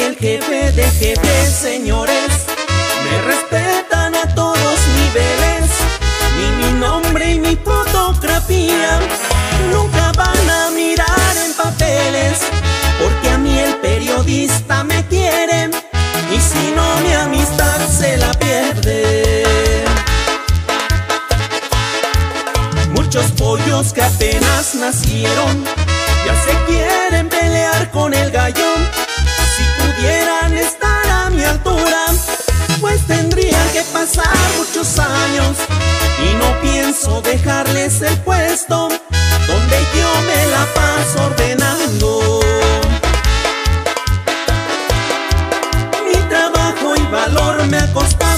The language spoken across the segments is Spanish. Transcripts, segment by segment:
aquí el jefe de jefes, señores. Me respetan a todos niveles, ni mi nombre y mi fotografía. Nunca van a mirar en papeles, porque a mí el periodista me quiere, y si no mi amistad se la pierde. Muchos pollos que apenas nacieron, ya se quieren pelear con el gallón pasar muchos años. Y no pienso dejarles el puesto donde yo me la paso ordenando. Mi trabajo y valor me ha costado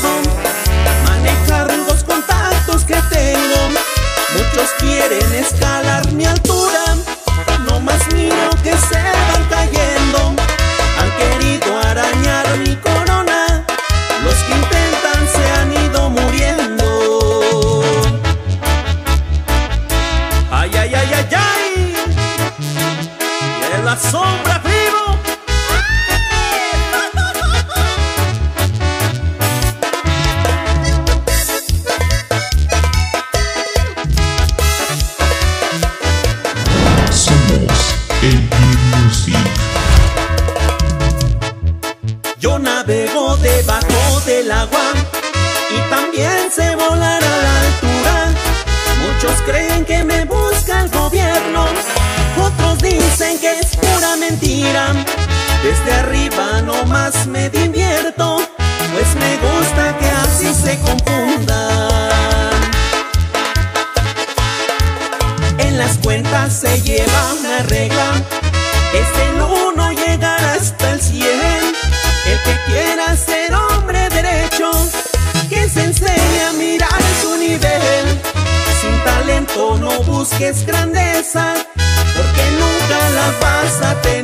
la sombra vivo. Somos el Music. Yo navego debajo del agua y también sé volar a la altura. Muchos creen que me dicen que es pura mentira. Desde arriba nomás me divierto, pues me gusta que así se confundan. En las cuentas se lleva una regla, es el uno llegar hasta el 100. El que quiera ser hombre derecho, que se enseñe a mirar su nivel. Sin talento no busques grandeza, porque nunca la vas